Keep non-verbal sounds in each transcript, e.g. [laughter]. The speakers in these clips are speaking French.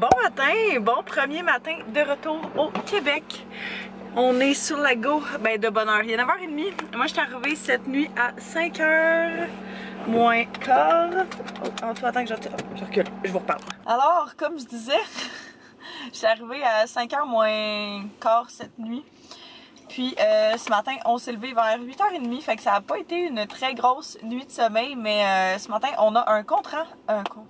Bon matin, bon premier matin de retour au Québec. On est sur la go, ben de bonne heure. Il est 9h30. Moi, je suis arrivée cette nuit à 5h moins quart. Oh, en tout attends que je, je recule, je vous reparle. Alors, comme je disais, [laughs] je suis arrivée à 5h moins quart cette nuit. Puis euh, ce matin, on s'est levé vers 8h30, fait que ça n'a pas été une très grosse nuit de sommeil, mais euh, ce matin, on a un contrat. Un con.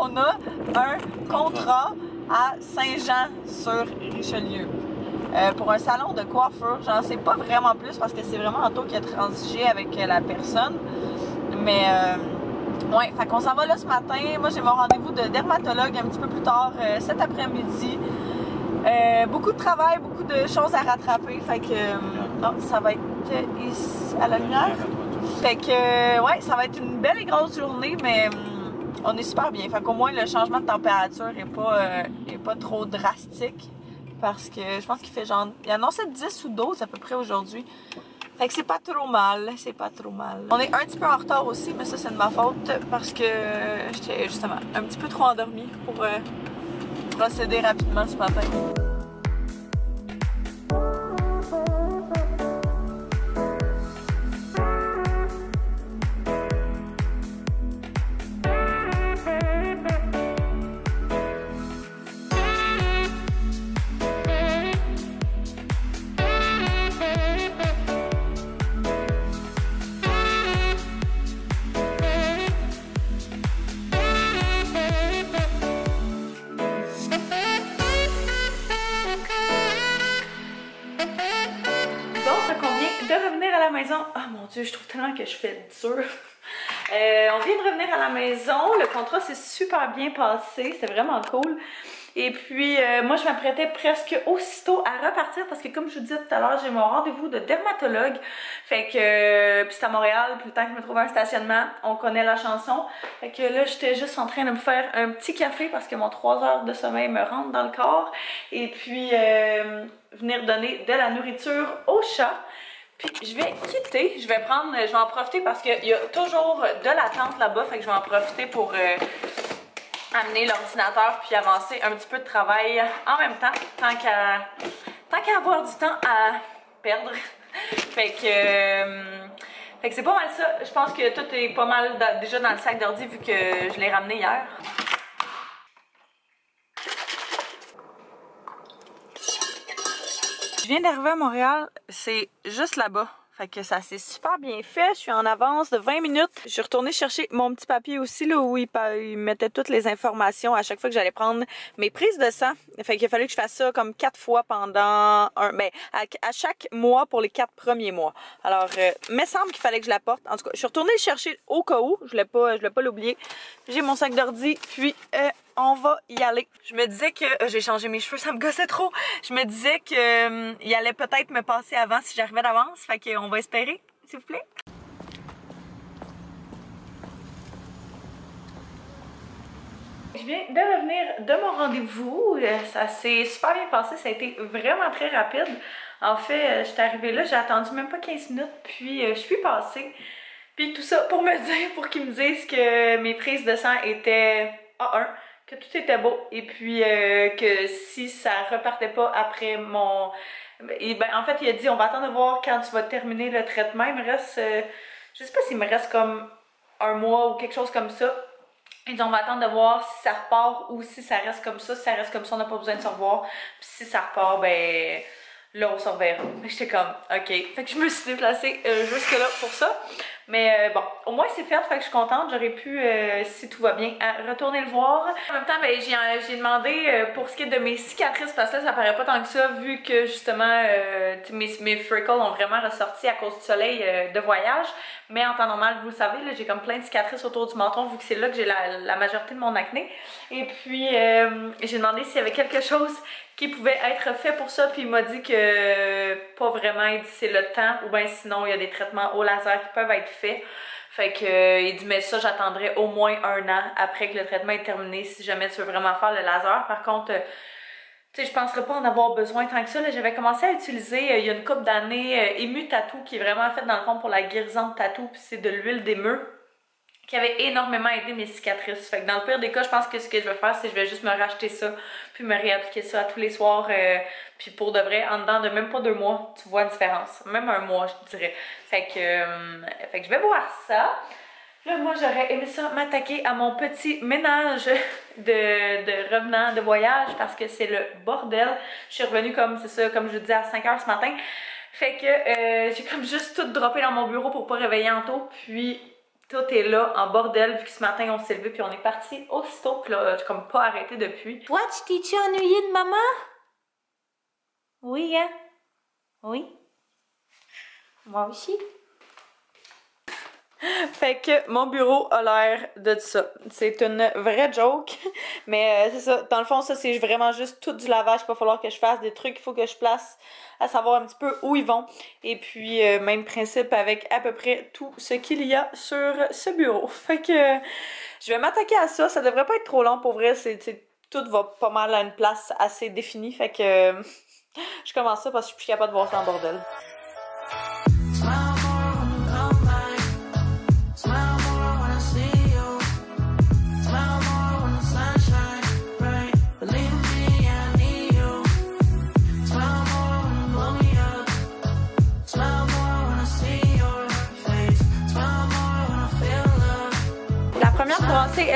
On a un contrat à Saint-Jean sur Richelieu. Euh, pour un salon de coiffure. J'en sais pas vraiment plus parce que c'est vraiment Anto qui a transigé avec la personne. Mais euh, ouais, fait qu'on s'en va là ce matin. Moi j'ai mon rendez-vous de dermatologue un petit peu plus tard euh, cet après-midi. Beaucoup de travail, beaucoup de choses à rattraper. Fait que oh, ça va être ici, à la lumière. Fait que ouais, ça va être une belle et grosse journée, mais on est super bien. Fait qu'au moins le changement de température est pas, est pas trop drastique. Parce que je pense qu'il fait genre. Il annonçait 10 ou 12 à peu près aujourd'hui. Fait que c'est pas trop mal, c'est pas trop mal. On est un petit peu en retard aussi, mais ça c'est de ma faute parce que j'étais justement un petit peu trop endormie pour euh, procéder rapidement ce matin. Je trouve tellement que je fais dur. [laughs] Euh, on vient de revenir à la maison. Le contrat s'est super bien passé. C'était vraiment cool. Et puis, euh, moi, je m'apprêtais presque aussitôt à repartir parce que, comme je vous disais tout à l'heure, j'ai mon rendez-vous de dermatologue. Fait que, euh, puis c'est à Montréal, puis le temps que je me trouve un stationnement, on connaît la chanson. Fait que là, j'étais juste en train de me faire un petit café parce que mon 3 heures de sommeil me rentre dans le corps. Et puis, euh, venir donner de la nourriture au chat. Puis je vais quitter, je vais prendre, je vais en profiter parce qu'il y a toujours de l'attente là-bas, fait que je vais en profiter pour euh, amener l'ordinateur puis avancer un petit peu de travail en même temps, tant qu'à tant qu'à avoir du temps à perdre. [laughs] fait que euh, fait que c'est pas mal ça. Je pense que tout est pas mal déjà dans le sac d'ordi vu que je l'ai ramené hier. Viens d'arriver à Montréal, c'est juste là-bas. Fait que ça s'est super bien fait. Je suis en avance de 20 minutes. Je suis retournée chercher mon petit papier aussi, là, où il, mettait toutes les informations à chaque fois que j'allais prendre mes prises de sang. Fait qu'il a fallu que je fasse ça comme quatre fois pendant un, ben, à, chaque mois pour les quatre premiers mois. Alors, euh, me semble qu'il fallait que je la porte. En tout cas, je suis retournée chercher au cas où. Je voulais pas, je voulais pas l'oublier. J'ai mon sac d'ordi, puis, euh, on va y aller. Je me disais que euh, j'ai changé mes cheveux, ça me gossait trop. Je me disais que euh, il allait peut-être me passer avant si j'arrivais d'avance, fait qu'on va espérer, s'il vous plaît. Je viens de revenir de mon rendez-vous. Euh, ça s'est super bien passé. Ça a été vraiment très rapide. En fait, je suis arrivée là, j'ai attendu même pas 15 minutes, puis je suis passée. Puis tout ça pour me [laughs] dire, pour qu'ils me disent que mes prises de sang étaient A1 que tout était beau. Et puis euh, que si ça repartait pas après mon et ben en fait il a dit on va attendre de voir quand tu vas terminer le traitement. Il me reste euh, je sais pas s'il me reste comme un mois ou quelque chose comme ça. Il dit on va attendre de voir si ça repart ou si ça reste comme ça. Si ça reste comme ça on n'a pas besoin de se revoir. Puis si ça repart ben là on se reverra [laughs] j'étais comme ok fait que je me suis déplacée euh, jusque là pour ça mais euh, bon, au moins c'est fait, fait que je suis contente. J'aurais pu, euh, si tout va bien, retourner le voir. En même temps, ben, j'ai demandé pour ce qui est de mes cicatrices, parce que ça paraît pas tant que ça, vu que justement mes, mes freckles ont vraiment ressorti à cause du soleil de voyage. Mais en temps normal, vous le savez, j'ai comme plein de cicatrices autour du menton, vu que c'est là que j'ai la, la, majorité de mon acné. Et puis, j'ai demandé s'il y avait quelque chose qui pouvait être fait pour ça, puis il m'a dit que pas vraiment, il dit c'est le temps, ou bien sinon il y a des traitements au laser qui peuvent être faits. Fait que euh, il dit mais ça j'attendrai au moins un an après que le traitement est terminé si jamais tu veux vraiment faire le laser. Par contre, euh, tu sais, je penserais pas en avoir besoin tant que ça. J'avais commencé à utiliser euh, il y a une couple d'années Emu Tattoo qui est vraiment fait dans le fond pour la guérison de tatou, puis c'est de l'huile d'émeu qui avait énormément aidé mes cicatrices. Fait que dans le pire des cas, je pense que ce que je vais faire, c'est que je vais juste me racheter ça, puis me réappliquer ça tous les soirs, euh, puis pour de vrai, en dedans de même pas deux mois, tu vois une différence. Même un mois, je dirais. Fait que, euh, fait que je vais voir ça. Là, moi, j'aurais aimé ça m'attaquer à mon petit ménage [laughs] de, de revenant de voyage parce que c'est le bordel. Je suis revenue comme, c'est ça, comme je disais, à 5 h ce matin. Fait que euh, j'ai comme juste tout droppé dans mon bureau pour pas réveiller en tôt. Puis tout est là en bordel vu que ce matin on s'est levé puis on est parti aussitôt. Puis là, j'ai comme pas arrêté depuis. Toi, tu t'es-tu ennuyé de maman? Oui, hein? Oui. Moi aussi. Fait que mon bureau a l'air de ça. C'est une vraie joke. Mais euh, c'est ça. Dans le fond, ça, c'est vraiment juste tout du lavage qu'il va falloir que je fasse. Des trucs qu'il faut que je place à savoir un petit peu où ils vont. Et puis, euh, même principe avec à peu près tout ce qu'il y a sur ce bureau. [laughs] Fait que je vais m'attaquer à ça. Ça devrait pas être trop long pour vrai. C'est, tout va pas mal à une place assez définie. Fait que [laughs] je commence ça parce que je suis plus capable de voir ça en bordel.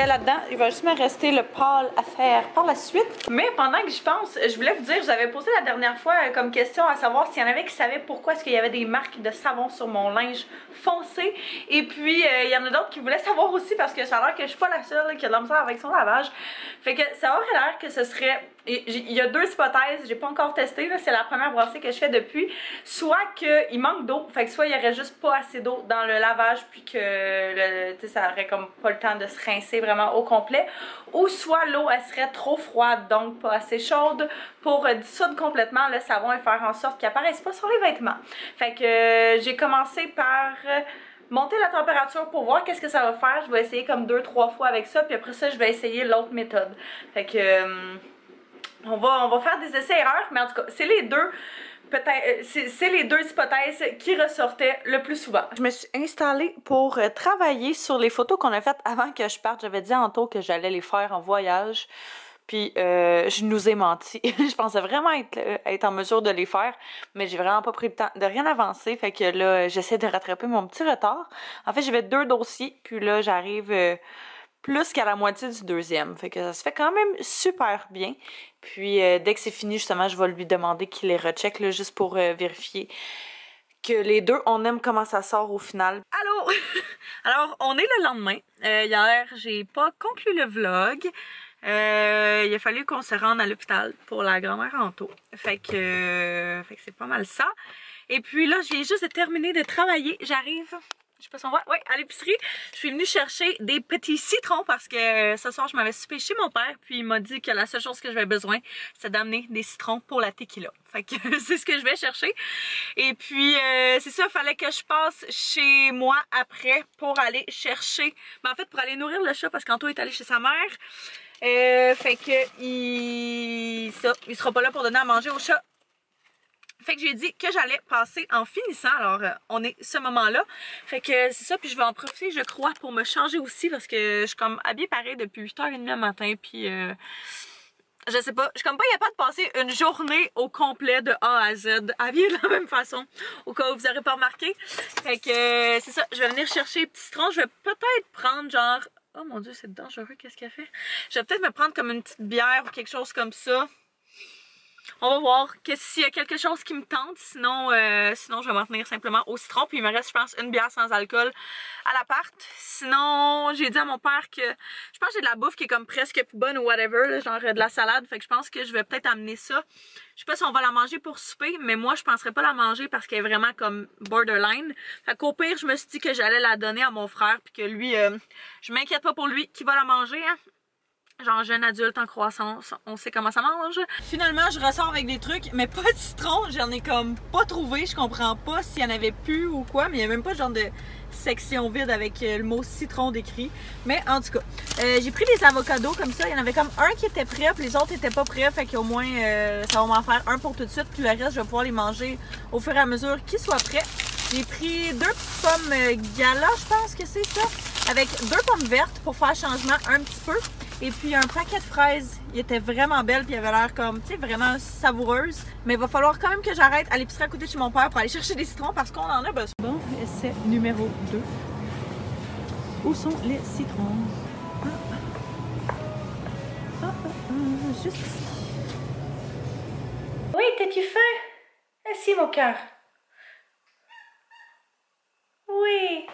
Là-dedans. Il va juste me rester le pâle à faire par la suite. Mais pendant que j'y pense, je voulais vous dire, je vous avais posé la dernière fois euh, comme question à savoir s'il y en avait qui savaient pourquoi est-ce qu'il y avait des marques de savon sur mon linge foncé. Et puis, euh, il y en a d'autres qui voulaient savoir aussi parce que ça a l'air que je suis pas la seule qui a de la avec son lavage. Fait que ça aurait l'air que ce serait il y a deux hypothèses, j'ai pas encore testé, c'est la première brassée que je fais depuis. Soit qu'il manque d'eau, fait que soit il y aurait juste pas assez d'eau dans le lavage, puis que le, ça aurait comme pas le temps de se rincer vraiment au complet. Ou soit l'eau, elle serait trop froide, donc pas assez chaude, pour dissoudre complètement le savon et faire en sorte qu'il apparaisse pas sur les vêtements. Fait que euh, j'ai commencé par monter la température pour voir qu'est-ce que ça va faire. Je vais essayer comme deux, trois fois avec ça, puis après ça, je vais essayer l'autre méthode. Fait que... Euh, on va, on va faire des essais-erreurs, mais en tout cas, c'est les deux euh, c'est les deux hypothèses qui ressortaient le plus souvent. Je me suis installée pour euh, travailler sur les photos qu'on a faites avant que je parte. J'avais dit en tôt que j'allais les faire en voyage. Puis euh, je nous ai menti. [laughs] je pensais vraiment être, être, en mesure de les faire, mais j'ai vraiment pas pris le temps de rien avancer. Fait que là, j'essaie de rattraper mon petit retard. En fait, j'avais deux dossiers, puis là, j'arrive plus qu'à la moitié du deuxième. Fait que ça se fait quand même super bien. Puis euh, dès que c'est fini, justement, je vais lui demander qu'il les recheck là, juste pour euh, vérifier que les deux, on aime comment ça sort au final. Allô! [laughs] Alors, on est le lendemain. Euh, hier, j'ai pas conclu le vlog. il a fallu qu'on se rende à l'hôpital pour la grand-mère en taux. Fait que, fait que c'est pas mal ça. Et puis là, je viens juste de terminer de travailler. J'arrive je sais pas si on voit, ouais, à l'épicerie, je suis venue chercher des petits citrons parce que euh, ce soir je m'avais soupé chez mon père puis il m'a dit que la seule chose que j'avais besoin c'est d'amener des citrons pour la tequila. [laughs] Fait que [laughs] c'est ce que je vais chercher. Et puis euh, c'est ça, il fallait que je passe chez moi après pour aller chercher, mais en fait pour aller nourrir le chat parce qu'Anto est allé chez sa mère. Euh, fait que il ça, il sera pas là pour donner à manger au chat fait que j'ai dit que j'allais passer en finissant. Alors, euh, on est ce moment-là. Fait que c'est ça. Puis je vais en profiter, je crois, pour me changer aussi. Parce que je suis comme habillée pareil depuis 8h30 le matin. Puis... Euh, je sais pas, je suis comme pas capable de passer une journée au complet de A à Z habillée de la même façon, au cas où vous n'aurez pas remarqué. Fait que euh, c'est ça, je vais venir chercher les petits citrons, je vais peut-être prendre genre, oh mon dieu c'est dangereux, qu'est-ce qu'elle fait? Je vais peut-être me prendre comme une petite bière ou quelque chose comme ça. On va voir s'il y a quelque chose qui me tente. Sinon, euh, sinon je vais m'en tenir simplement au citron. Puis il me reste, je pense, une bière sans alcool à l'appart. Sinon, j'ai dit à mon père que je pense que j'ai de la bouffe qui est comme presque plus bonne ou whatever, genre de la salade. Fait que je pense que je vais peut-être amener ça. Je sais pas si on va la manger pour souper, mais moi, je penserais pas la manger parce qu'elle est vraiment comme borderline. Fait qu'au pire, je me suis dit que j'allais la donner à mon frère puis que lui, euh, je m'inquiète pas pour lui qui va la manger. Hein genre jeune adulte en croissance, on sait comment ça mange. Finalement, je ressors avec des trucs, mais pas de citron, j'en ai comme pas trouvé, je comprends pas s'il y en avait plus ou quoi, mais il y a même pas genre de section vide avec euh, le mot citron décrit. Mais en tout cas, euh, j'ai pris des avocados comme ça, il y en avait comme un qui était prêt, puis les autres étaient pas prêts, fait qu'au moins euh, ça va m'en faire un pour tout de suite, puis le reste je vais pouvoir les manger au fur et à mesure qu'ils soient prêts. J'ai pris deux pommes gala, je pense que c'est ça. avec deux pommes vertes pour faire changement un petit peu. Et puis un paquet de fraises. Il était vraiment belle, puis il avait l'air comme, tu sais, vraiment savoureuse. Mais il va falloir quand même que j'arrête à l'épicerie à côté de chez mon père pour aller chercher des citrons parce qu'on en a besoin. Bon, essai numéro 2. Où sont les citrons? Ah, ah, ah, juste ici. Oui, t'es-tu faim? Assis, mon cœur. Oui.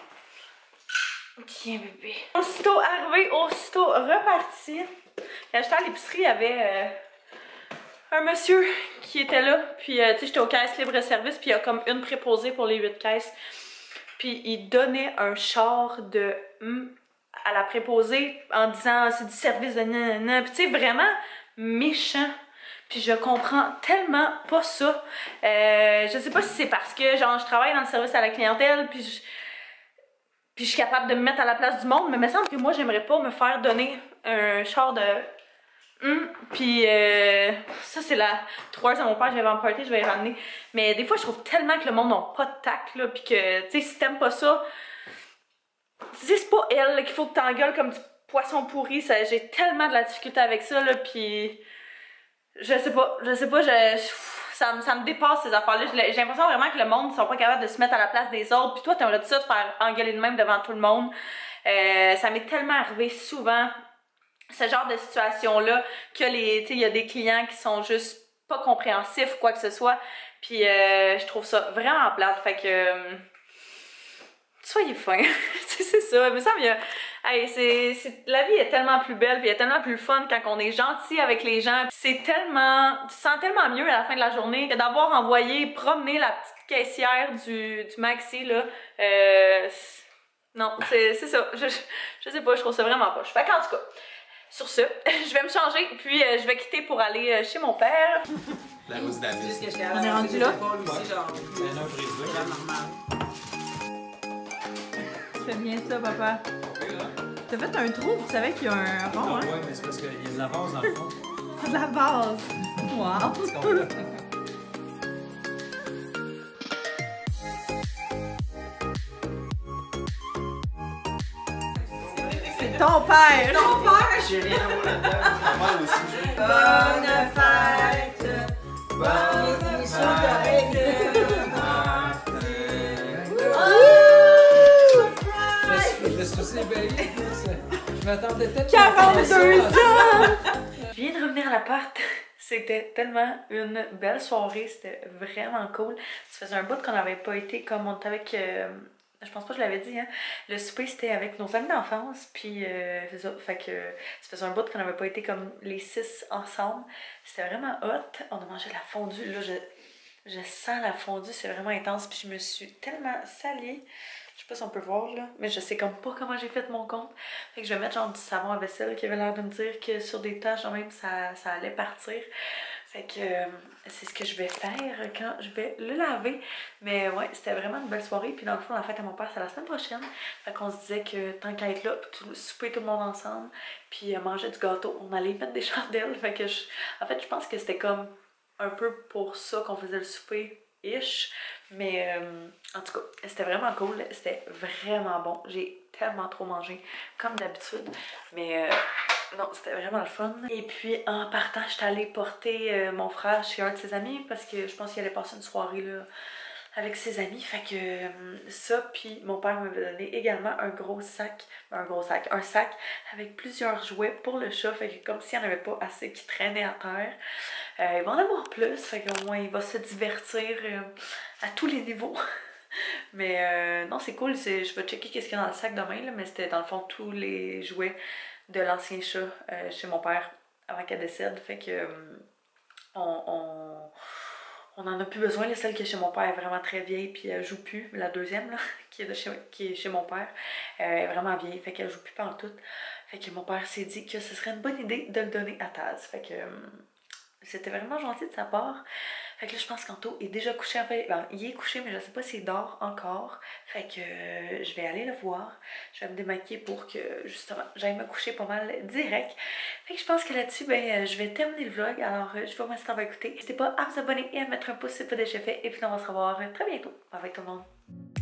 Tiens, bébé. Aussitôt arrivé, aussitôt reparti. J'étais à l'épicerie, il y avait euh, un monsieur qui était là. Puis, euh, tu sais, j'étais au caisse libre-service, puis il y a comme une préposée pour les huit caisses. Puis, il donnait un char de à la préposée en disant c'est du service de nanana. Puis, tu sais, vraiment méchant. Puis je comprends tellement pas ça. Euh, je sais pas si c'est parce que genre je travaille dans le service à la clientèle puis je, puis je suis capable de me mettre à la place du monde, mais il me semble que moi j'aimerais pas me faire donner un char de hum, puis euh, ça c'est la troisième mon père j'avais emprunté, je vais y ramener. Mais des fois je trouve tellement que le monde n'a pas de tact là, puis que tu sais si t'aimes pas ça, c'est pas elle qu'il faut que t'engueules comme du poisson pourri, j'ai tellement de la difficulté avec ça là, puis je sais pas, je sais pas, je, ça, me dépasse ces affaires-là. J'ai l'impression vraiment que le monde ne sont pas capables de se mettre à la place des autres. Puis toi, t'aimerais ça te faire engueuler de même devant tout le monde? Euh, ça m'est tellement arrivé souvent, ce genre de situation-là, que les, il y a des clients qui sont juste pas compréhensifs, quoi que ce soit. Puis euh, je trouve ça vraiment plate. Fait que. Soyez fin. [laughs] c'est ça. Mais ça, il Hey, c'est, la vie est tellement plus belle, puis est tellement plus fun quand on est gentil avec les gens. C'est tellement, tu sens tellement mieux à la fin de la journée que d'avoir envoyé promener la petite caissière du, du maxi là. Euh, non, c'est, ça. Je, je, sais pas, je trouve ça vraiment pas. Fait qu'en tout cas, sur ce, [laughs] je vais me changer, puis euh, je vais quitter pour aller euh, chez mon père. La rose. On est rendu là? Tu fais bien ça, papa. T'as fait un trou, tu savais qu'il y a un rond, hein? Ouais, mais c'est parce qu'il y a de la base dans le fond. [laughs] de la base! Wow! C'est ton père! Ton père! J'ai rien à voir là-dedans. Pas aussi. Bonne fête! Bonne fête! Je m'attendais peut-être 42 ans! Je viens de revenir à l'appart. [laughs] C'était tellement une belle soirée, c'était vraiment cool. Ça faisait un bout qu'on n'avait pas été comme on était avec. Euh, je pense pas que je l'avais dit, hein. Le souper c'était avec nos amis d'enfance, puis euh, ça. Fait que ça faisait un bout qu'on n'avait pas été comme les six ensemble. C'était vraiment hot. On a mangé la fondue. Là, je, je sens la fondue, c'est vraiment intense, puis je me suis tellement salée. Sais pas si on peut voir là, mais je sais comme pas comment j'ai fait mon compte. Fait que je vais mettre genre du savon à vaisselle qui avait l'air de me dire que sur des tâches même ça, ça allait partir. Fait que euh, c'est ce que je vais faire quand je vais le laver. Mais ouais, c'était vraiment une belle soirée. Puis dans le fond, la fête à mon père, c'est la semaine prochaine. Fait qu'on se disait que tant qu'à être là, tout, souper tout le monde ensemble, puis euh, manger du gâteau, on allait mettre des [laughs] chandelles. Fait que en fait, je pense que c'était comme un peu pour ça qu'on faisait le souper ish. Mais euh, en tout cas, c'était vraiment cool. C'était vraiment bon. J'ai tellement trop mangé, comme d'habitude. Mais euh, non, c'était vraiment le fun. Et puis en partant, j'étais allée porter euh, mon frère chez un de ses amis parce que je pense qu'il allait passer une soirée là avec ses amis. Fait que ça, puis mon père m'avait donné également un gros sac, un gros sac, un sac avec plusieurs jouets pour le chat. Fait que comme s'il n'y en avait pas assez qui traînaient à terre. Euh, il va en avoir plus, fait qu'au moins il va se divertir euh, à tous les niveaux. [laughs] mais non, c'est cool, je vais checker qu'est-ce qu'il y a dans le sac demain, là, mais c'était dans le fond tous les jouets de l'ancien chat chez mon père avant qu'elle décède. Fait que on on en a plus besoin. La celle qui est chez mon père est vraiment très vieille, puis elle joue plus. La deuxième, là, [laughs] qui, est de chez, qui est chez mon père, euh, est vraiment vieille, fait qu'elle joue plus en tout. Fait que mon père s'est dit que ce serait une bonne idée de le donner à Taz. Fait que euh, c'était vraiment gentil de sa part. Fait que là, je pense qu'Anto est déjà couché. En fait, ben, il est couché, mais je sais pas s'il dort encore. Fait que euh, je vais aller le voir. Je vais me démaquiller pour que, justement, j'aille me coucher pas mal direct. Fait que je pense que là-dessus, ben, euh, je vais terminer le vlog. Alors, euh, je vous remercie d'avoir écouté. N'hésitez pas à vous abonner et à mettre un pouce si ce n'est pas déjà fait. Et puis, on va se revoir très bientôt. Bye bye tout le monde.